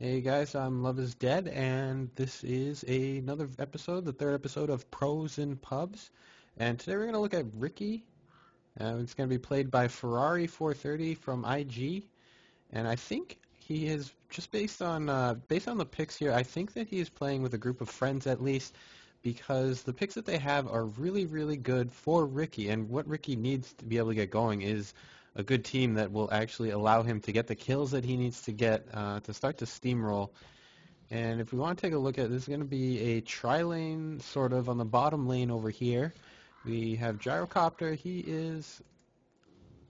Hey guys, I'm Love is Dead, and this is a, another episode, the third episode of Pros in Pubs. And today we're going to look at Riki. Uh, it's going to be played by Ferrari 430 from IG, and I think he is just based on uh, based on the picks here. I think that he is playing with a group of friends at least, because the picks that they have are really really good for Riki. And what Riki needs to be able to get going is a good team that will actually allow him to get the kills that he needs to get uh, to start to steamroll. And if we want to take a look at this, is going to be a tri-lane sort of on the bottom lane over here. We have Gyrocopter. He is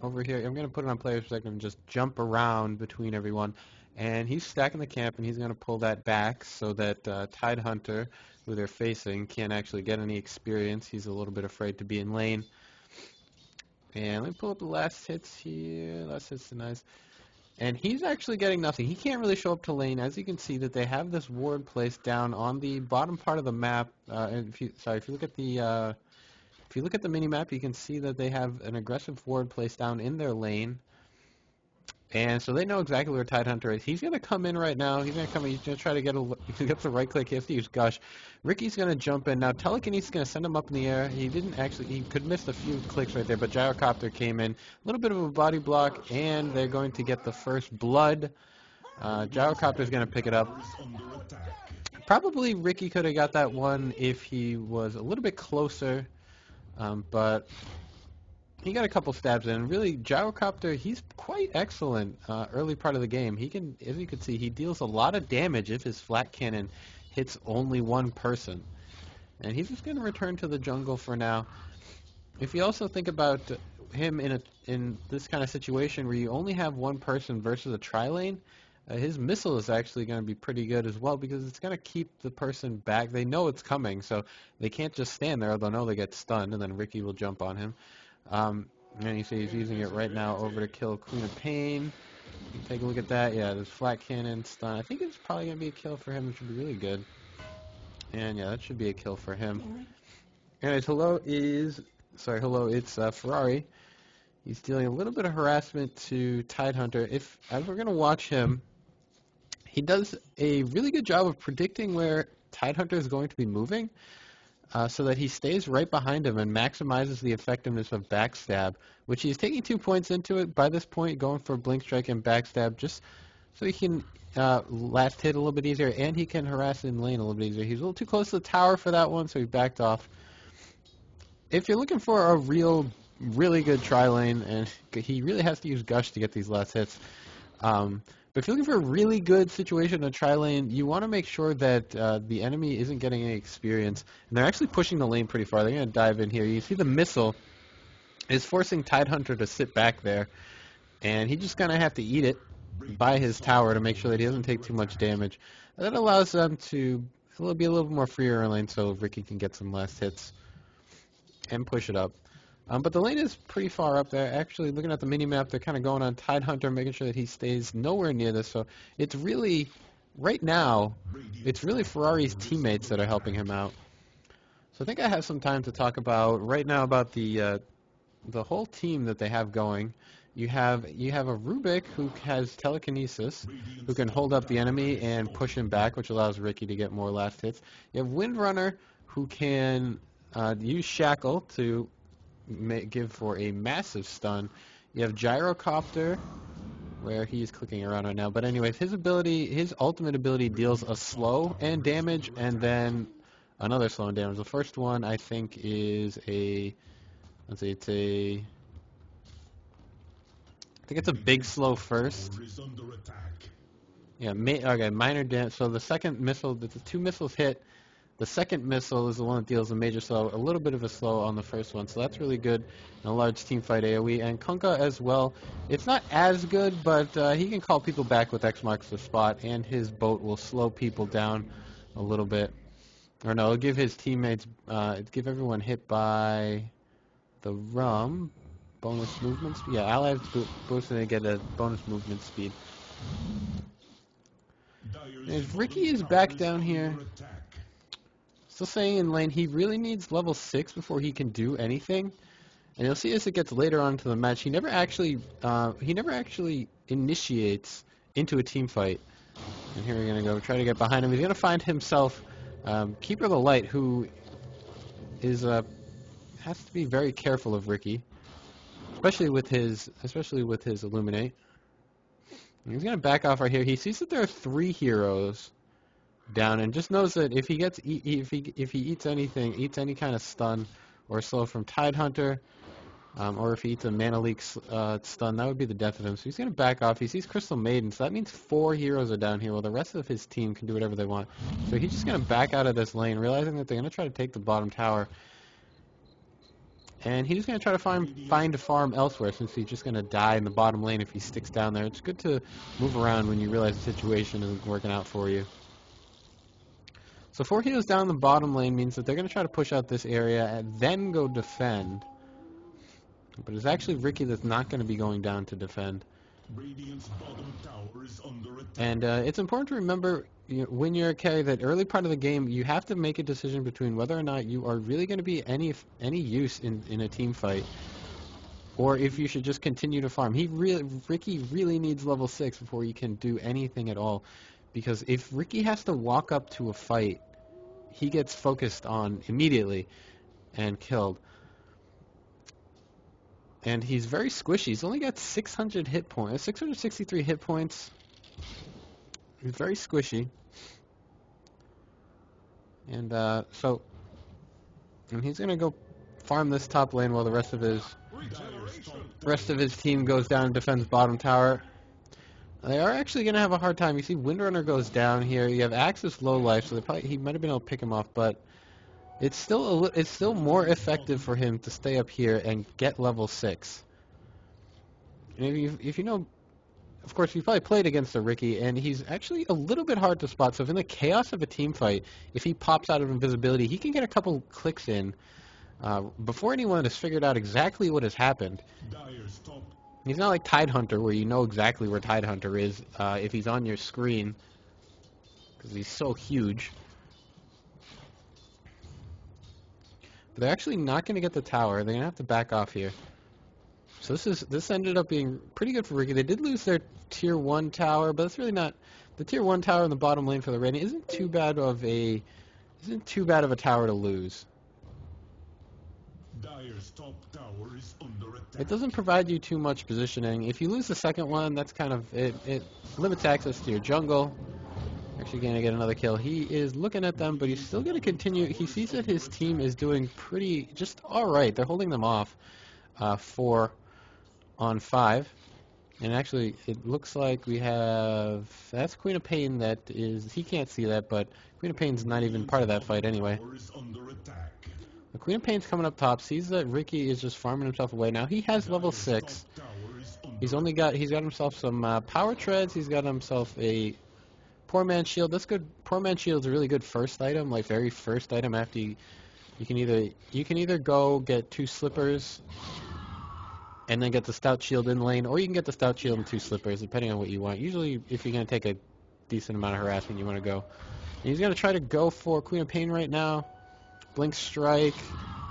over here. I'm going to put it on players I can just jump around between everyone. And he's stacking the camp, and he's going to pull that back so that uh, Tidehunter, who they're facing, can't actually get any experience. He's a little bit afraid to be in lane. And let me pull up the last hits here. Last hits are nice. And he's actually getting nothing. He can't really show up to lane. As you can see, that they have this ward placed down on the bottom part of the map. Uh, and if you, sorry, if you look at the uh, if you look at the mini map, you can see that they have an aggressive ward placed down in their lane. And so they know exactly where Tidehunter is. He's going to come in right now. He's going to come in. He's going to try to get a get the right click. He has to use Gush. Riki's going to jump in. Now Telekinesis is going to send him up in the air. He didn't actually, he could miss a few clicks right there, but Gyrocopter came in. A little bit of a body block, and they're going to get the first blood. Uh, going to pick it up. Probably Riki could have got that one if he was a little bit closer, um, but he got a couple stabs in. Really, Gyrocopter, he's quite excellent uh, early part of the game. He can, as you can see, he deals a lot of damage if his flak cannon hits only one person. And he's just going to return to the jungle for now. If you also think about him in a in this kind of situation where you only have one person versus a tri-lane, uh, his missile is actually going to be pretty good as well because it's going to keep the person back. They know it's coming, so they can't just stand there. They'll know they get stunned, and then Riki will jump on him. Um, and you see he's using it right now over to kill Queen of Pain. Take a look at that. Yeah, this flak cannon stun. I think it's probably going to be a kill for him, which would be really good. And yeah, that should be a kill for him. Anyways, hello is... Sorry, hello, it's uh, Ferrari. He's dealing a little bit of harassment to Tidehunter. If as we're going to watch him, he does a really good job of predicting where Tidehunter is going to be moving uh, so that he stays right behind him and maximizes the effectiveness of backstab, which he's taking two points into it by this point, going for blink strike and backstab just so he can uh, last hit a little bit easier, and he can harass in lane a little bit easier. He's a little too close to the tower for that one, so he backed off. If you're looking for a real, really good tri-lane, and he really has to use Gush to get these last hits, um, but if you're looking for a really good situation in a tri-lane, you want to make sure that uh, the enemy isn't getting any experience. And they're actually pushing the lane pretty far. They're going to dive in here. You see the missile is forcing Tidehunter to sit back there. And he's just going to have to eat it by his tower to make sure that he doesn't take too much damage. And that allows them to be a little more freer in lane so Riki can get some last hits and push it up. Um, but the lane is pretty far up there. Actually, looking at the mini-map, they're kind of going on Tidehunter, making sure that he stays nowhere near this. So it's really, right now, it's really Ferrari's teammates that are helping him out. So I think I have some time to talk about right now about the uh, the whole team that they have going. You have you have a Rubik who has telekinesis, who can hold up the enemy and push him back, which allows Riki to get more last hits. You have Windrunner who can uh, use Shackle to give for a massive stun. You have Gyrocopter, where he's clicking around right now. But anyways, his ability, his ultimate ability deals a slow and damage, and then another slow and damage. The first one, I think, is a, let's see, it's a, I think it's a big slow first. Yeah, okay, minor damage. So the second missile, the two missiles hit, the second missile is the one that deals a major slow, a little bit of a slow on the first one, so that's really good in a large team fight AoE. And Kunkka as well, it's not as good, but uh, he can call people back with X marks the spot, and his boat will slow people down a little bit. Or no, it'll give his teammates, uh, give everyone hit by the rum, bonus movement speed. Yeah, allies boosted to get a bonus movement speed. If Riki is back down here, Still saying in lane, he really needs level 6 before he can do anything. And you'll see as it gets later on into the match, he never actually uh, he never actually initiates into a team fight. And here we're going to go try to get behind him. He's going to find himself um, Keeper of the Light, who is uh, has to be very careful of Riki, especially with his especially with his Illuminate. He's going to back off right here. He sees that there are three heroes down, and just knows that if he gets if he if he eats anything, eats any kind of stun or slow from Tidehunter, um, or if he eats a Mana Leak uh, stun, that would be the death of him. So he's going to back off. He sees Crystal Maiden, so that means four heroes are down here, while the rest of his team can do whatever they want. So he's just going to back out of this lane, realizing that they're going to try to take the bottom tower. And he's going to try to find find a farm elsewhere since he's just going to die in the bottom lane if he sticks down there. It's good to move around when you realize the situation isn't working out for you. So four heroes down the bottom lane means that they're going to try to push out this area and then go defend. But it's actually Riki that's not going to be going down to defend. And uh, it's important to remember you know, when you're a carry that early part of the game, you have to make a decision between whether or not you are really going to be any any use in, in a team fight, or if you should just continue to farm. He really Riki really needs level six before he can do anything at all, because if Riki has to walk up to a fight, he gets focused on immediately and killed and he's very squishy. He's only got 600 hit points, 663 hit points. He's very squishy, and uh, so and he's gonna go farm this top lane while the rest of his rest of his team goes down and defends bottom tower. They are actually going to have a hard time. You see Windrunner goes down here. You have Axis low life, so probably, he might have been able to pick him off, but it's still a, it's still more effective for him to stay up here and get level six. And if you, if you know, of course, you've probably played against a Riki, and he's actually a little bit hard to spot. So if in the chaos of a team fight, if he pops out of invisibility, he can get a couple clicks in uh, before anyone has figured out exactly what has happened. He's not like Tidehunter, where you know exactly where Tidehunter is uh, if he's on your screen, because he's so huge. But they're actually not going to get the tower. They're going to have to back off here. So this is this ended up being pretty good for Riki. They did lose their tier one tower, but it's really not the tier one tower in the bottom lane for the rating isn't too bad of a isn't too bad of a tower to lose. It doesn't provide you too much positioning. If you lose the second one, that's kind of it. It limits access to your jungle. Actually going to get another kill. He is looking at them, but he's still going to continue. He sees that his team is doing pretty, just all right. They're holding them off uh, four on five. And actually, it looks like we have, that's Queen of Pain that is, he can't see that, but Queen of Pain's not even part of that fight anyway. Of Pain's coming up top, sees that Riki is just farming himself away. Now he has level 6. He's only got, he's got himself some uh, power treads, he's got himself a Poor Man Shield, that's good. Poor Man Shield's a really good first item, like very first item after you, you can either you can either go get two slippers and then get the stout shield in lane, or you can get the stout shield and two slippers, depending on what you want. Usually, if you're going to take a decent amount of harassment, you want to go. And he's going to try to go for Queen of Pain right now. Blink Strike,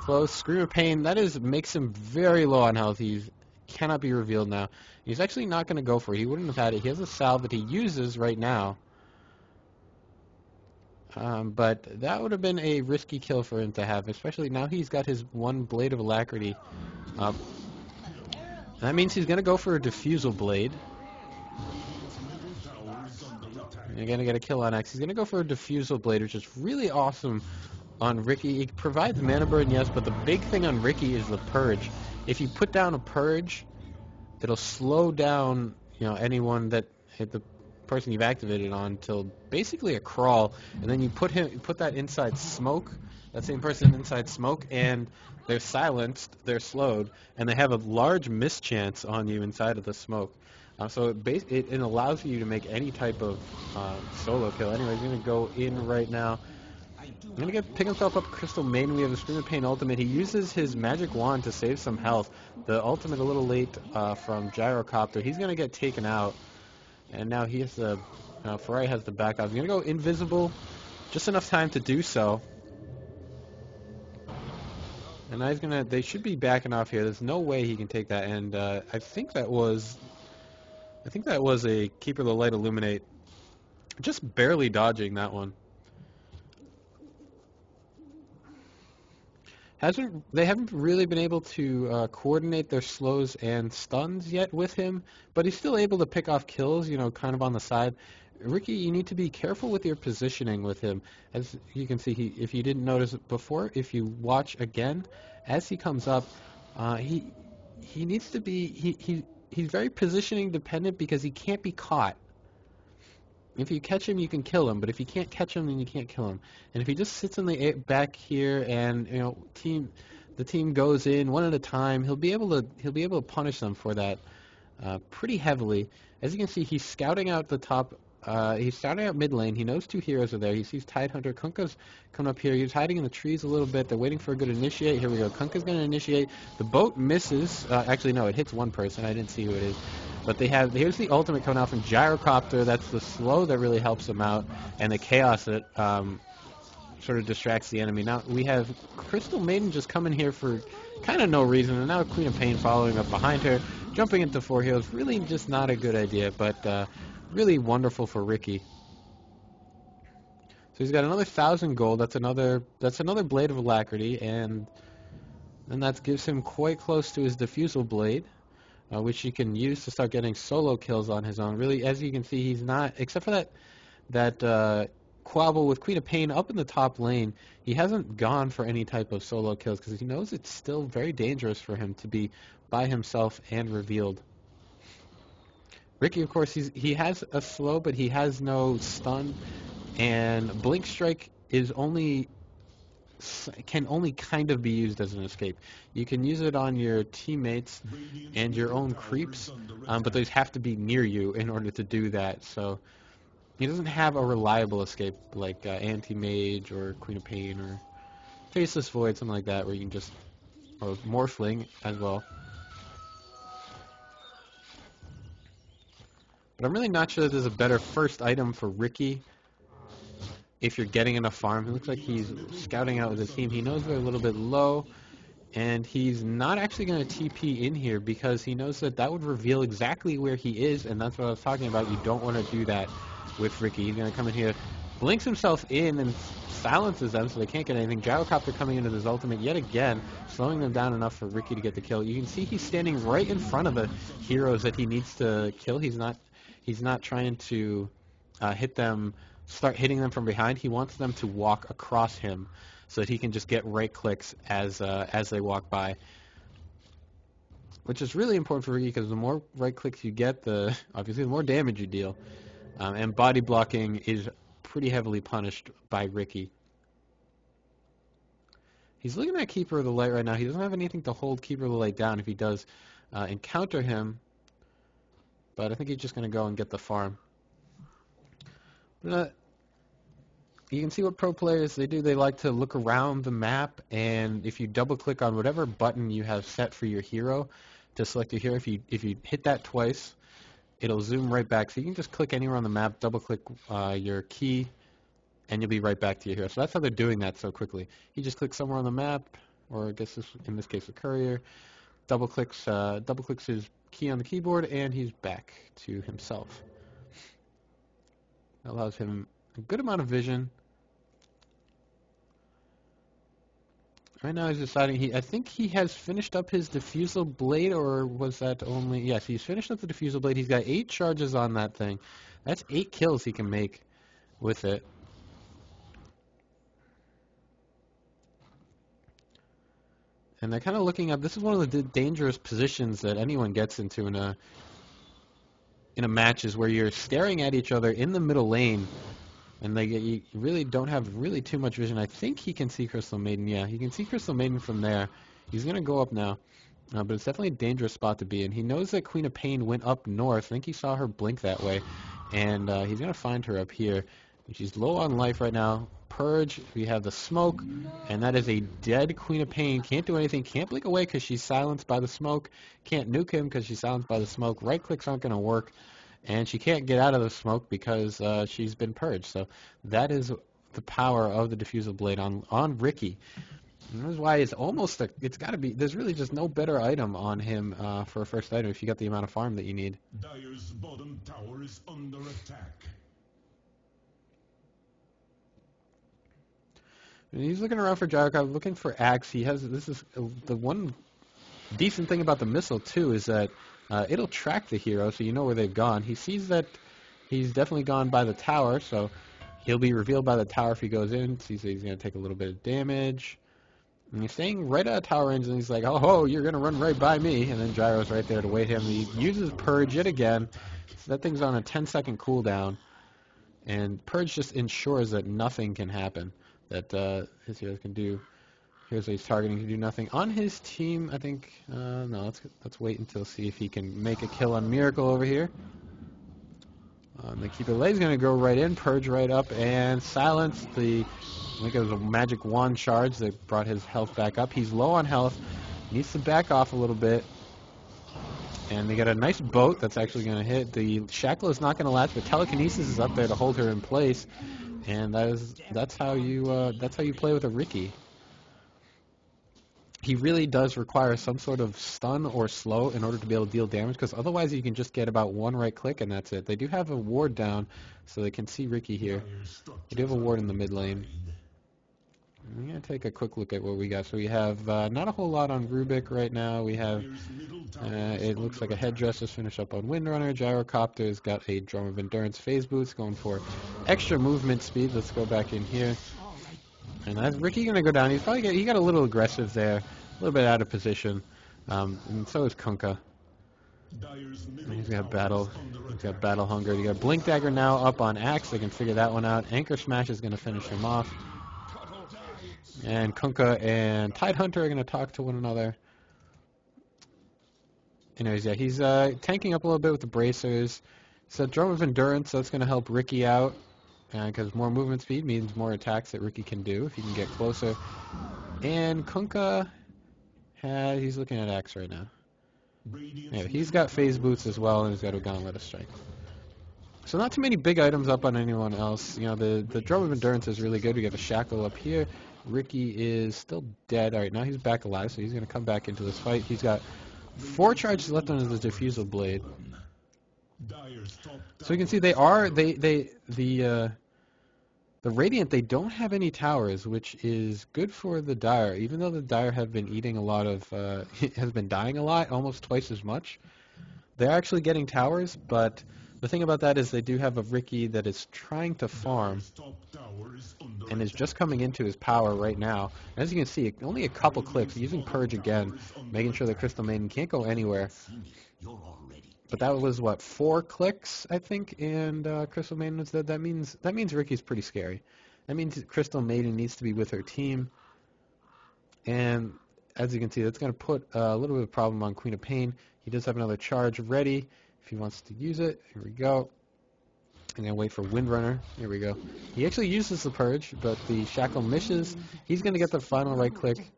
close. Scream of Pain, that is makes him very low on health. He cannot be revealed now. He's actually not going to go for it. He wouldn't have had it. He has a salve that he uses right now. Um, but that would have been a risky kill for him to have, especially now he's got his one Blade of Alacrity up. That means he's going to go for a Diffusal Blade. You're going to get a kill on Axe. He's going to go for a Diffusal Blade, which is really awesome on Riki. It provides mana burn, yes, but the big thing on Riki is the Purge. If you put down a Purge, it'll slow down you know anyone that hit the person you've activated on till basically a crawl, and then you put him you put that inside smoke, that same person inside smoke, and they're silenced, they're slowed, and they have a large mischance on you inside of the smoke. Uh, so it, bas- it, it allows you to make any type of uh, solo kill. Anyway, he's going to go in right now. I'm going to get pick himself up Crystal Maiden. We have a Scream of Pain ultimate. He uses his magic wand to save some health. The ultimate a little late uh, from Gyrocopter. He's going to get taken out. And now he has the, uh, Ferrari has the backup. He's going to go invisible, just enough time to do so. And now he's going to, they should be backing off here. There's no way he can take that. And uh, I think that was, I think that was a Keeper of the Light Illuminate Just barely dodging that one. Hasn't they haven't really been able to uh, coordinate their slows and stuns yet with him, but he's still able to pick off kills, you know, kind of on the side. Riki, you need to be careful with your positioning with him. As you can see, he, if you didn't notice it before, if you watch again, as he comes up, uh, he he needs to be he, he he's very positioning dependent because he can't be caught. If you catch him, you can kill him, but if you can't catch him, then you can't kill him. And if he just sits in the back here and you know team, the team goes in one at a time, he'll be able to he'll be able to punish them for that uh, pretty heavily. As you can see, he's scouting out the top uh, he's scouting out mid lane. He knows two heroes are there. He sees Tidehunter. Kunkka's coming up here. He's hiding in the trees a little bit. They're waiting for a good initiate. Here we go. Kunkka's going to initiate. The boat misses. Uh, actually, no, it hits one person. I didn't see who it is. But they have, here's the ultimate coming out from Gyrocopter. That's the slow that really helps them out. And the chaos that um, sort of distracts the enemy. Now, we have Crystal Maiden just coming here for kind of no reason. And now Queen of Pain following up behind her. Jumping into four heals, really just not a good idea. But uh, really wonderful for Riki. So he's got another thousand gold. That's another that's another blade of alacrity, and and that gives him quite close to his diffusal blade, uh, which he can use to start getting solo kills on his own. Really, as you can see, he's not except for that that uh, quabble with Queen of Pain up in the top lane. He hasn't gone for any type of solo kills because he knows it's still very dangerous for him to be by himself and revealed. Riki, of course, he's, he has a slow, but he has no stun, and Blink Strike is only can only kind of be used as an escape. You can use it on your teammates and your own creeps, um, but those have to be near you in order to do that. So he doesn't have a reliable escape like uh, Anti-Mage or Queen of Pain or Faceless Void, something like that, where you can just, or Morphling as well. But I'm really not sure that there's a better first item for Riki if you're getting enough farm. It looks like he's scouting out with his team. He knows they're a little bit low, and he's not actually going to TP in here because he knows that that would reveal exactly where he is, and that's what I was talking about. You don't want to do that with Riki. He's going to come in here, blinks himself in, and silences them so they can't get anything. Gyrocopter coming into his ultimate yet again, slowing them down enough for Riki to get the kill. You can see he's standing right in front of the heroes that he needs to kill. He's not He's not trying to uh, hit them, start hitting them from behind. He wants them to walk across him so that he can just get right clicks as uh, as they walk by. Which is really important for Riki because the more right clicks you get, the obviously the more damage you deal. Um, and body blocking is pretty heavily punished by Riki. He's looking at Keeper of the Light right now. He doesn't have anything to hold Keeper of the Light down if he does uh, encounter him. But I think he's just going to go and get the farm. You can see what pro players they do. They like to look around the map, and if you double click on whatever button you have set for your hero to select your hero, if you if you hit that twice, it'll zoom right back. So you can just click anywhere on the map, double click uh, your key, and you'll be right back to your hero. So that's how they're doing that so quickly. He just clicks somewhere on the map, or I guess this, in this case a courier, double clicks uh, double clicks his key on the keyboard, and he's back to himself. Allows him a good amount of vision. Right now he's deciding he I think he has finished up his diffusal blade or was that only yes, he's finished up the diffusal blade. He's got eight charges on that thing. That's eight kills he can make with it. And they're kind of looking up. This is one of the dangerous positions that anyone gets into in a in a match is where you're staring at each other in the middle lane, and they you really don't have really too much vision. I think he can see Crystal Maiden. Yeah, he can see Crystal Maiden from there. He's gonna go up now, uh, but it's definitely a dangerous spot to be in. He knows that Queen of Pain went up north. I think he saw her blink that way, and uh, he's gonna find her up here. She's low on life right now. Purge, we have the smoke, and that is a dead Queen of Pain. Can't do anything, can't blink away because she's silenced by the smoke. Can't nuke him because she's silenced by the smoke. Right clicks aren't going to work. And she can't get out of the smoke because uh, she's been purged. So that is the power of the diffusal blade on, on Riki. And that's why it's almost a, it's got to be, there's really just no better item on him uh, for a first item if you got the amount of farm that you need. Dire's bottom tower is under attack. He's looking around for Gyrocopter, looking for Axe. He has this is uh, the one decent thing about the missile too is that uh, it'll track the hero, so you know where they've gone. He sees that he's definitely gone by the tower, so he'll be revealed by the tower if he goes in. Sees that he's going to take a little bit of damage. And he's staying right out of tower range, and he's like, oh, ho, you're going to run right by me. And then Gyro's right there to wait him. He uses Purge yet again. So that thing's on a 10-second cooldown. And Purge just ensures that nothing can happen, that uh, his heroes can do. Here's what he's targeting to do nothing. On his team, I think, uh, no, let's, let's wait until see if he can make a kill on Miracle over here. Um, the Keeper Lay's going to go right in, Purge right up, and silence the I think it was a magic wand charge that brought his health back up. He's low on health. Needs to back off a little bit. And they got a nice boat that's actually going to hit. The shackle is not going to last, but telekinesis is up there to hold her in place. And that is that's how you uh, that's how you play with a Riki. He really does require some sort of stun or slow in order to be able to deal damage, because otherwise you can just get about one right click and that's it. They do have a ward down, so they can see Riki here. They do have a ward in the mid lane. I'm going to take a quick look at what we got. So we have uh, not a whole lot on Rubik right now. We have, uh, it looks like a headdress is finished up on Windrunner. Gyrocopter's got a Drum of Endurance phase boots going for extra movement speed. Let's go back in here. And that's Riki going to go down. He's probably get, he got a little aggressive there, a little bit out of position. Um, and so is Kunkka. He's got battle. He's got battle hunger. You got Blink Dagger now up on Axe. They can figure that one out. Anchor Smash is going to finish him off. And Kunkka and Tidehunter are going to talk to one another. Anyways, yeah, he's uh, tanking up a little bit with the bracers. So Drum of Endurance, that's going to help Riki out because uh, more movement speed means more attacks that Riki can do if he can get closer. And Kunkka, has, he's looking at Axe right now. Yeah, he's got phase boots as well, and he's got a gauntlet of strength. So not too many big items up on anyone else. You know, the the drum of endurance is really good. We got a shackle up here. Riki is still dead. All right, now he's back alive, so he's going to come back into this fight. He's got four charges left on his diffusal blade. So you can see they are they they the uh, the radiant they don't have any towers, which is good for the dire. Even though the dire have been eating a lot of uh, has been dying a lot, almost twice as much. They're actually getting towers, but the thing about that is they do have a Riki that is trying to farm and is just coming into his power right now. As you can see, only a couple clicks, using Purge again, making sure that Crystal Maiden can't go anywhere. But that was what four clicks, I think, and uh, Crystal Maiden was dead. That means that means Riki's pretty scary. That means Crystal Maiden needs to be with her team, and as you can see, that's going to put a little bit of problem on Queen of Pain. He does have another charge ready if he wants to use it. Here we go. And then wait for Windrunner. Here we go. He actually uses the Purge, but the Shackle misses. He's going to get the final right click,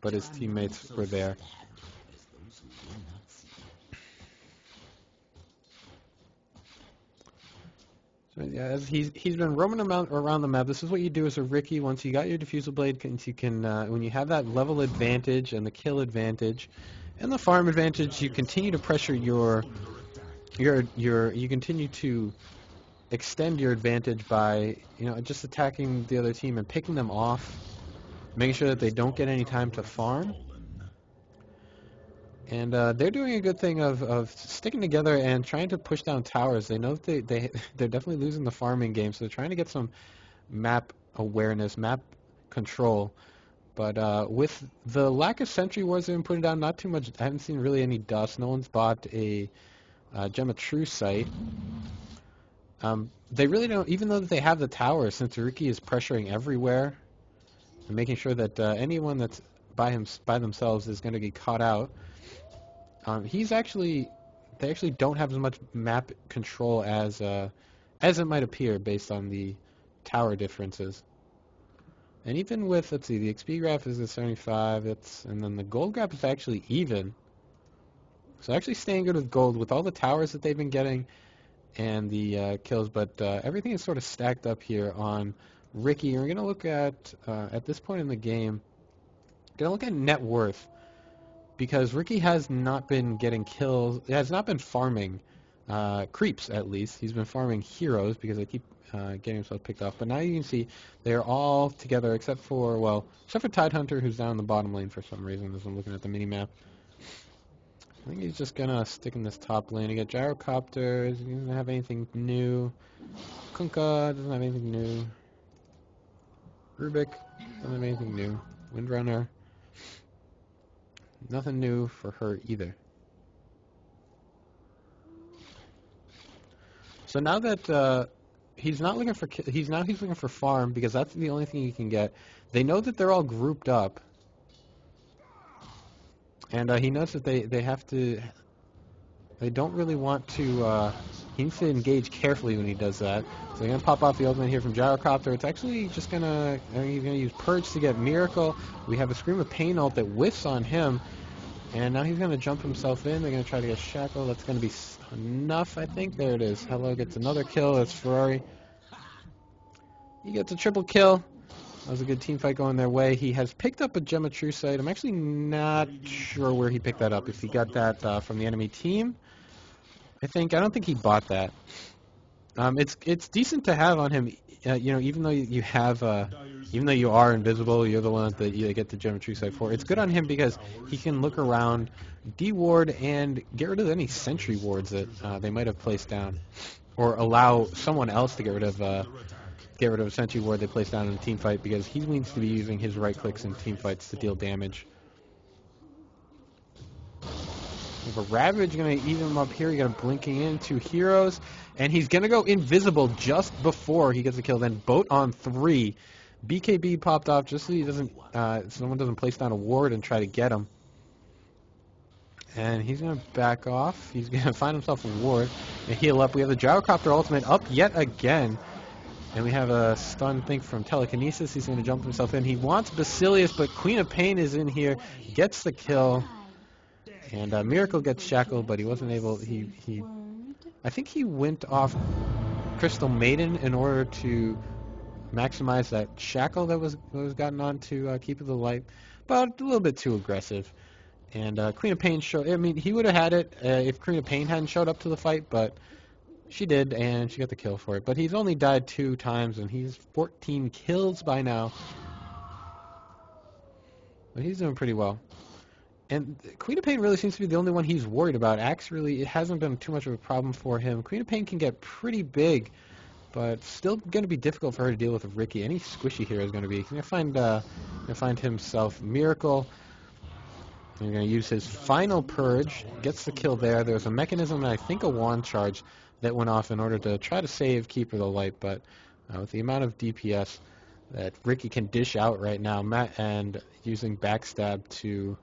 but his teammates were there. So yeah, he's he's been roaming around around the map. This is what you do as a Riki. Once you got your diffusal blade, you can uh, when you have that level advantage and the kill advantage, and the farm advantage, you continue to pressure your your your you continue to extend your advantage by you know just attacking the other team and picking them off, making sure that they don't get any time to farm. And uh, they're doing a good thing of, of sticking together and trying to push down towers. They know they, they, they're definitely losing the farming game, so they're trying to get some map awareness, map control. But uh, with the lack of sentry wards they've been putting down, not too much. I haven't seen really any dust. No one's bought a uh, Gem of Truesight. Um, they really don't, even though they have the tower, since Riki is pressuring everywhere and making sure that uh, anyone that's by him by themselves is going to get caught out. Um, he's actually, they actually don't have as much map control as uh, as it might appear based on the tower differences. And even with, let's see, the XP graph is at 75, it's, and then the gold graph is actually even. So actually staying good with gold with all the towers that they've been getting and the uh, kills, but uh, everything is sort of stacked up here on Riki. We're going to look at, uh, at this point in the game, going to look at net worth because Riki has not been getting kills, has not been farming uh, creeps at least. He's been farming heroes because they keep uh, getting himself picked off. But now you can see they're all together except for, well, except for Tidehunter who's down in the bottom lane for some reason as I'm looking at the minimap. map. I think he's just gonna stick in this top lane. He got gyrocopters. He doesn't have anything new. Kunkka doesn't have anything new. Rubik doesn't have anything new. Windrunner. Nothing new for her either. So now that uh, he's not looking for he's now he's looking for farm because that's the only thing he can get. They know that they're all grouped up, and uh, he knows that they they have to. They don't really want to. Uh, he needs to engage carefully when he does that. So they're gonna pop off the ultimate here from Gyrocopter. It's actually just gonna. He's gonna use Purge to get Miracle. We have a Scream of Pain ult that whiffs on him, and now he's gonna jump himself in. They're gonna try to get Shackle. That's gonna be enough, I think. There it is. Hello gets another kill. That's Ferrari. He gets a triple kill. That was a good team fight going their way. He has picked up a Gem of Truesight. I'm actually not sure where he picked that up. If he got that uh, from the enemy team, I think. I don't think he bought that. Um, it's it's decent to have on him. Uh, you know, even though you have, uh, even though you are invisible, you're the one that you get the Gem of Truesight for. It's good on him because he can look around, de-ward, and get rid of any sentry wards that uh, they might have placed down, or allow someone else to get rid of uh, get rid of sentry ward they place down in a team fight because he needs to be using his right clicks in team fights to deal damage. Have a Ravage going to even him up here. You got a blinking in two heroes, and he's going to go invisible just before he gets a kill. Then boat on three. BKB popped off just so he doesn't, uh, someone doesn't place down a ward and try to get him. And he's going to back off. He's going to find himself a ward and heal up. We have the Gyrocopter ultimate up yet again. And we have a stun thing from Telekinesis. He's going to jump himself in. He wants Basilius, but Queen of Pain is in here, gets the kill. And uh, Miracle gets shackled, but he wasn't able. He he, I think he went off Crystal Maiden in order to maximize that shackle that was was gotten on to uh, keep it the light, but a little bit too aggressive. And uh, Queen of Pain showed. I mean, he would have had it uh, if Queen of Pain hadn't showed up to the fight, but she did, and she got the kill for it. But he's only died two times, and he's 14 kills by now. But he's doing pretty well. And Queen of Pain really seems to be the only one he's worried about. Axe really, it hasn't been too much of a problem for him. Queen of Pain can get pretty big, but still going to be difficult for her to deal with Riki. Any squishy here is going to be. He's going to find, uh, find himself Miracle. He's going to use his final purge, gets the kill there. There's a mechanism, and I think a wand charge that went off in order to try to save Keeper the Light, but uh, with the amount of DPS that Riki can dish out right now, Matt, and using backstab to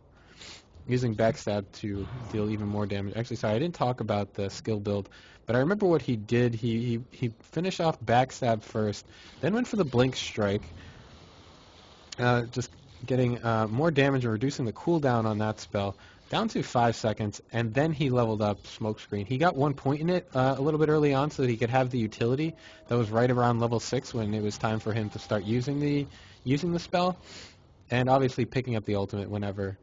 using backstab to deal even more damage. Actually, sorry, I didn't talk about the skill build, but I remember what he did. He he, he finished off backstab first, then went for the blink strike, uh, just getting uh, more damage and reducing the cooldown on that spell down to five seconds, and then he leveled up Smokescreen. He got one point in it uh, a little bit early on so that he could have the utility. That was right around level six when it was time for him to start using the using the spell, and obviously picking up the ultimate whenever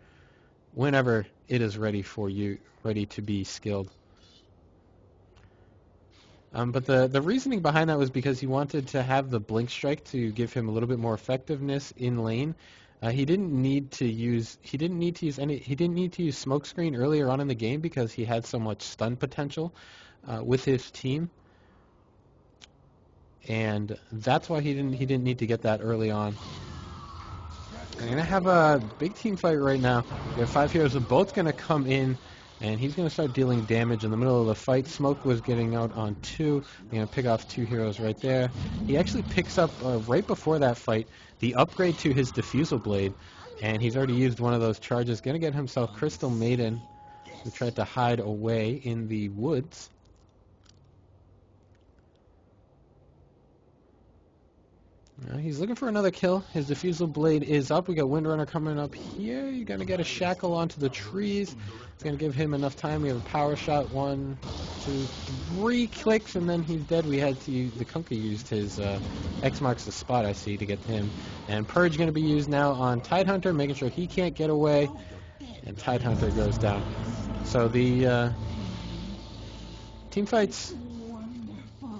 whenever it is ready for you, ready to be skilled. Um, but the, the reasoning behind that was because he wanted to have the blink strike to give him a little bit more effectiveness in lane uh, he didn't need to use he didn't need to use any he didn't need to use smokescreen earlier on in the game because he had so much stun potential uh, with his team, and that's why he didn't he didn't need to get that early on. I'm gonna have a big team fight right now. We have five heroes. They're both gonna come in and he's to start dealing damage in the middle of the fight. Smoke was getting out on two. They're to pick off two heroes right there. He actually picks up, uh, right before that fight, the upgrade to his Diffusal Blade, and he's already used one of those charges. Going to get himself Crystal Maiden, who tried to hide away in the woods. He's looking for another kill. His diffusal blade is up. We got Windrunner coming up here. You're going to get a shackle onto the trees. It's going to give him enough time. We have a power shot. One, two, three clicks, and then he's dead. We had to use, the Kunkka used his uh, X marks the spot, I see, to get to him. And Purge going to be used now on Tidehunter, making sure he can't get away. And Tidehunter goes down. So the... Uh, team fights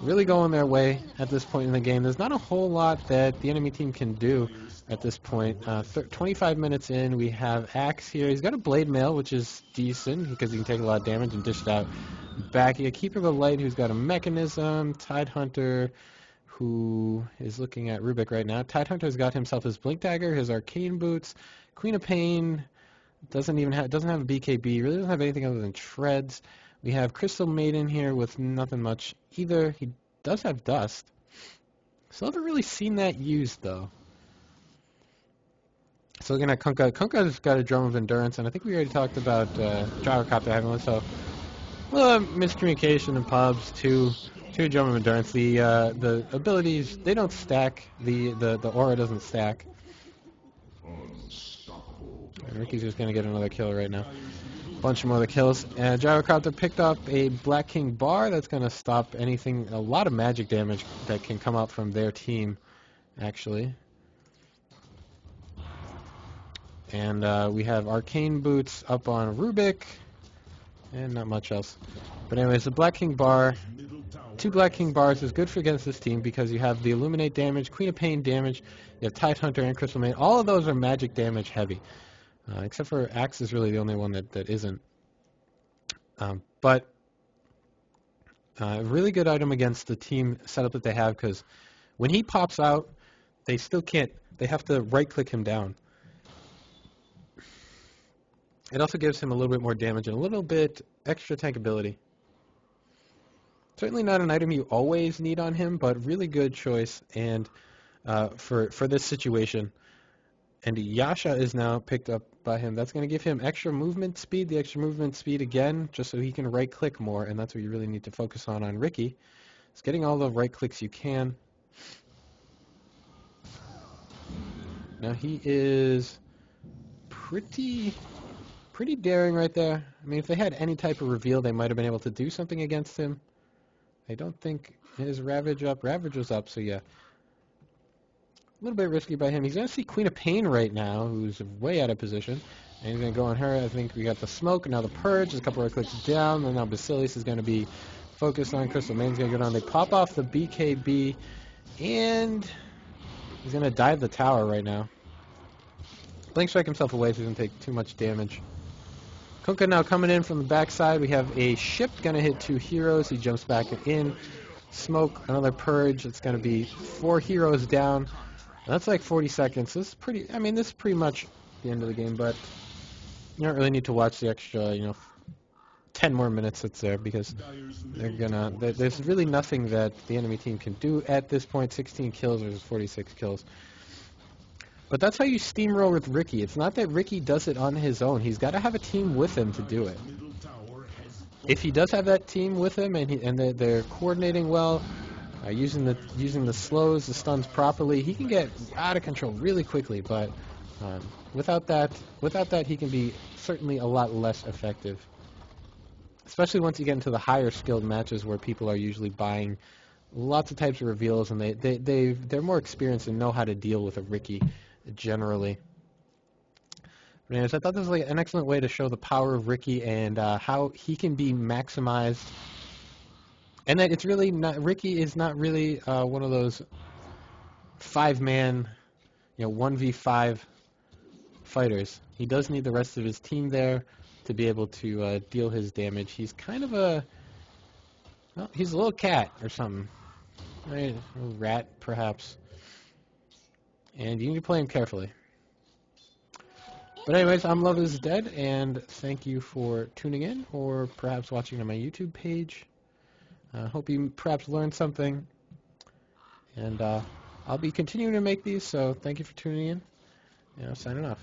really going their way at this point in the game. There's not a whole lot that the enemy team can do at this point. Uh, 25 minutes in, we have Axe here. He's got a Blade Mail, which is decent because he can take a lot of damage and dish it out back. Got Keeper of the Light, who's got a Mechanism. Tidehunter, who is looking at Rubik right now. Tidehunter's got himself his Blink Dagger, his Arcane Boots. Queen of Pain doesn't even have doesn't have a BKB. Really doesn't have anything other than Treads. We have Crystal Maiden here with nothing much either. He does have Dust. Still haven't really seen that used, though. So looking at Kunkka, Kunkka's got a Drum of Endurance, and I think we already talked about uh, Gyrocopter having one, so well, miscommunication in pubs, two, two Drum of Endurance. The, uh, the abilities, they don't stack, the, the, the aura doesn't stack. Riki's just going to get another kill right now bunch of other kills. And Gyrocopter picked up a Black King bar that's going to stop anything, a lot of magic damage that can come out from their team, actually. And uh, we have Arcane Boots up on Rubik, and not much else. But anyways, the Black King bar, two Black King bars is good for against this team because you have the Illuminate damage, Queen of Pain damage, you have Tidehunter and Crystal Maiden. All of those are magic damage heavy. Uh, except for Axe is really the only one that, that isn't. Um, but uh, a really good item against the team setup that they have because when he pops out, they still can't. They have to right-click him down. It also gives him a little bit more damage and a little bit extra tankability. Certainly not an item you always need on him, but really good choice and uh, for for this situation. And Yasha is now picked up by him. That's going to give him extra movement speed, the extra movement speed again, just so he can right-click more, and that's what you really need to focus on on Riki. Is getting all the right clicks you can. Now he is pretty pretty daring right there. I mean, if they had any type of reveal, they might have been able to do something against him. I don't think his Ravage up. Ravage was up, so yeah. A little bit risky by him. He's going to see Queen of Pain right now, who's way out of position. And he's going to go on her. I think we got the Smoke, and now the Purge, a couple of clicks down. And now Basilius is going to be focused on Crystal Main's going to go down. They pop off the BKB, and he's going to dive the tower right now. Blink Strike himself away so he doesn't take too much damage. Kunkka now coming in from the backside. We have a ship going to hit two heroes. He jumps back in. Smoke, another Purge. It's going to be four heroes down. That's like 40 seconds. This is pretty. I mean, this is pretty much the end of the game, but you don't really need to watch the extra, you know, 10 more minutes that's there because they're gonna. There's really nothing that the enemy team can do at this point. 16 kills versus 46 kills. But that's how you steamroll with Riki. It's not that Riki does it on his own. He's got to have a team with him to do it. If he does have that team with him and he, and they're, they're coordinating well, uh, using the using the slows, the stuns properly, he can get out of control really quickly. But um, without that, without that, he can be certainly a lot less effective. Especially once you get into the higher skilled matches where people are usually buying lots of types of reveals, and they they they they're more experienced and know how to deal with a Riki generally. Anyways, I thought this was like an excellent way to show the power of Riki and uh, how he can be maximized and that it's really not Riki is not really uh, one of those five man, you know, one v five fighters. He does need the rest of his team there to be able to uh, deal his damage. He's kind of a well, he's a little cat or something, right? A rat perhaps. And you need to play him carefully. But anyways, I'm Love is Dead, and thank you for tuning in, or perhaps watching on my YouTube page. I hope you perhaps learned something. And uh, I'll be continuing to make these, so thank you for tuning in. You know, signing off.